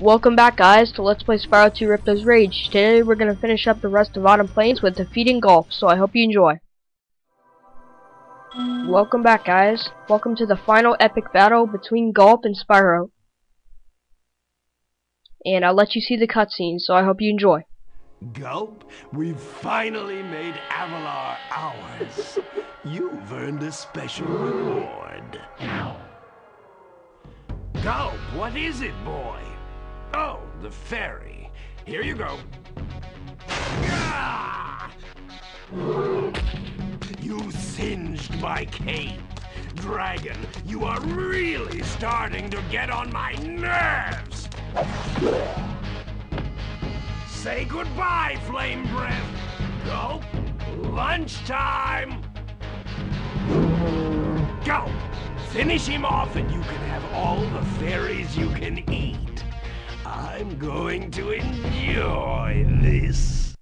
Welcome back guys to Let's Play Spyro 2 Ripto's Rage. Today we're going to finish up the rest of Autumn Plains with defeating Gulp, so I hope you enjoy. Welcome back guys. Welcome to the final epic battle between Gulp and Spyro. And I'll let you see the cutscene, so I hope you enjoy. Gulp, we've finally made Avalar ours. You've earned a special reward. Gulp, what is it, boy? Oh, the fairy. Here you go. You singed my cape. Dragon, you are really starting to get on my nerves. Say goodbye, Flame Breath. Go. Lunchtime. Go. Finish him off and you can have all the fairies you can eat. I'm going to enjoy this.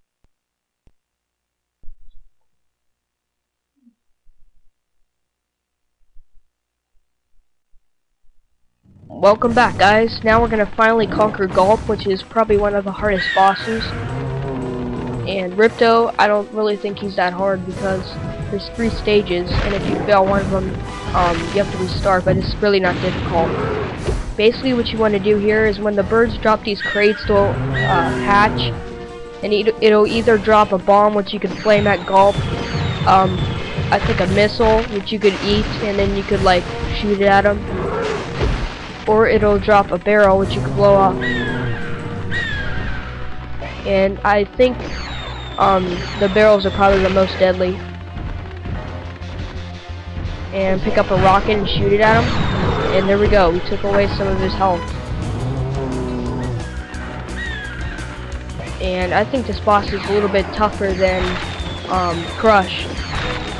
Welcome back guys. Now we're going to finally conquer Gulp, which is probably one of the hardest bosses. And Ripto, I don't really think he's that hard because there's three stages, and if you fail one of them, um, you have to restart, but it's really not difficult. Basically what you want to do here is when the birds drop these crates, they'll uh, hatch, and it'll either drop a bomb, which you can flame at Gulp, um, I think a missile, which you could eat, and then you could, like, shoot it at them, or it'll drop a barrel, which you could blow up. And I think um, the barrels are probably the most deadly. And pick up a rocket and shoot it at him. And there we go. We took away some of his health. And I think this boss is a little bit tougher than um, Crush,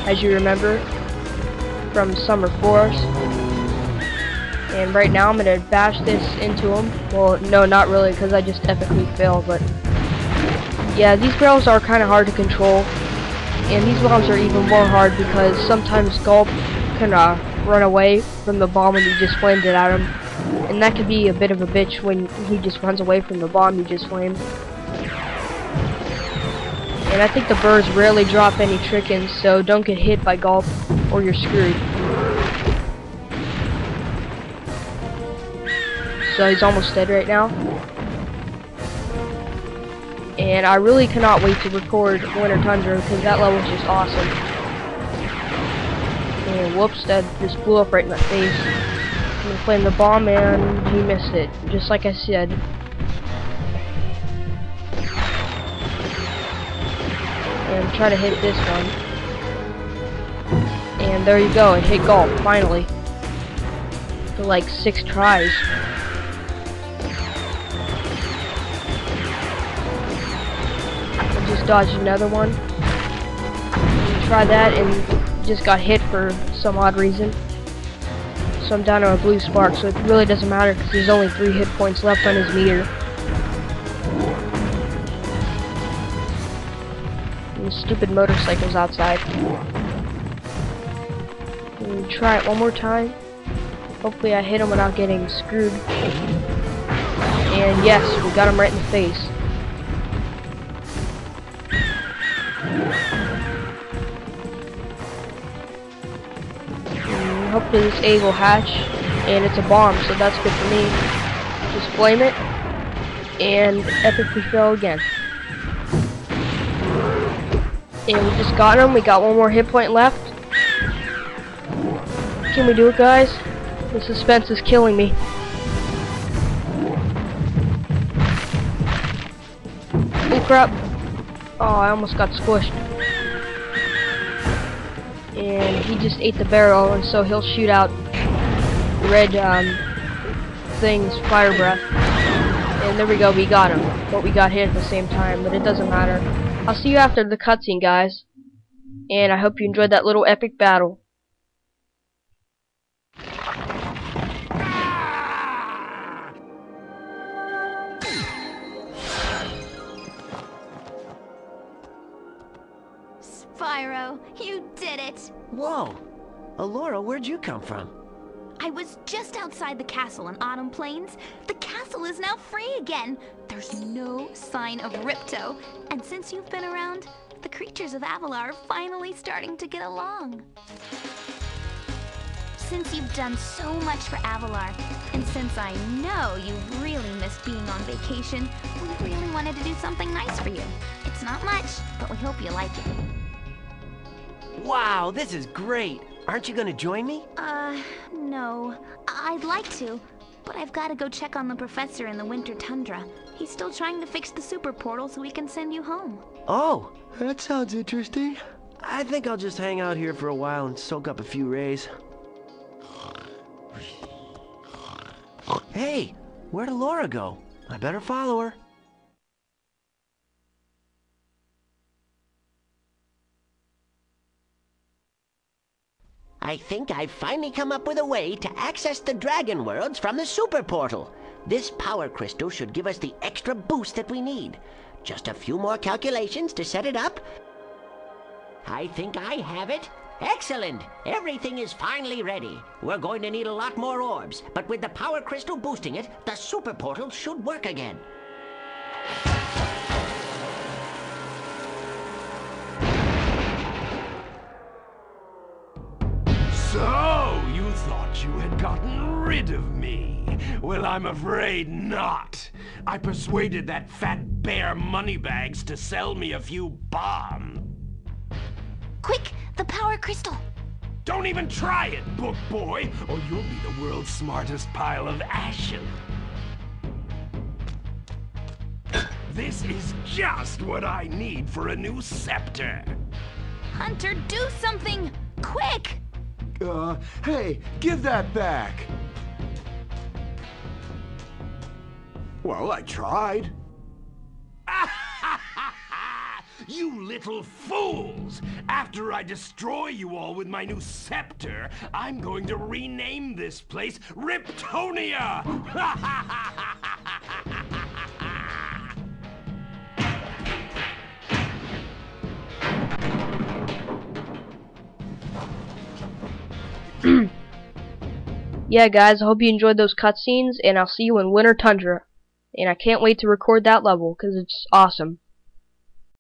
as you remember from Summer Forest. And right now I'm going to bash this into him. Well, no, not really, because I just epically failed, but... Yeah, these barrels are kind of hard to control. And these bombs are even more hard because sometimes Gulp can uh, run away from the bomb and you just flamed it at him. And that could be a bit of a bitch when he just runs away from the bomb you just flamed. And I think the birds rarely drop any trickins, so don't get hit by Gulp or you're screwed. So he's almost dead right now. And I really cannot wait to record Winter Tundra because that level is just awesome. And whoops, that just blew up right in my face. I'm flame the bomb and he missed it, just like I said. And try to hit this one. And there you go, it hit Gulp, finally. For like six tries. I just dodged another one. Try that and just got hit for some odd reason. So I'm down to a blue spark, so it really doesn't matter because there's only three hit points left on his meter. And stupid motorcycles outside. Try it one more time. Hopefully I hit him without getting screwed. And yes, we got him right in the face. Hopefully this egg will hatch and it's a bomb so that's good for me. Just flame it and epically fail again. And we just got him we got one more hit point left. Can we do it guys? The suspense is killing me. Oh crap. Oh I almost got squished and he just ate the barrel, and so he'll shoot out red um, things, fire breath. And there we go, we got him. But we got hit at the same time, but it doesn't matter. I'll see you after the cutscene, guys. And I hope you enjoyed that little epic battle. Spyro, you did it! Whoa! Elora, where'd you come from? I was just outside the castle in Autumn Plains. The castle is now free again. There's no sign of Ripto. And since you've been around, the creatures of Avalar are finally starting to get along. Since you've done so much for Avalar, and since I know you really missed being on vacation, we really wanted to do something nice for you. It's not much, but we hope you like it. Wow, this is great. Aren't you gonna join me? Uh, no. I'd like to, but I've got to go check on the professor in the winter tundra. He's still trying to fix the super portal so we can send you home. Oh, That sounds interesting. I think I'll just hang out here for a while and soak up a few rays. Hey, where'd Elora go? I better follow her. I think I've finally come up with a way to access the Dragon Worlds from the Super Portal. This power crystal should give us the extra boost that we need. Just a few more calculations to set it up. I think I have it. Excellent! Everything is finally ready. We're going to need a lot more orbs, but with the power crystal boosting it, the Super Portal should work again. Thought you had gotten rid of me? Well, I'm afraid not. I persuaded that fat bear Moneybags to sell me a few bombs. Quick, the power crystal! Don't even try it, book boy, or you'll be the world's smartest pile of ashes. This is just what I need for a new scepter. Hunter, do something! Quick! Uh, hey, give that back. Well, I tried. You little fools! After I destroy you all with my new scepter, I'm going to rename this place Riptonia! Yeah, guys, I hope you enjoyed those cutscenes, and I'll see you in Winter Tundra. And I can't wait to record that level, because it's awesome.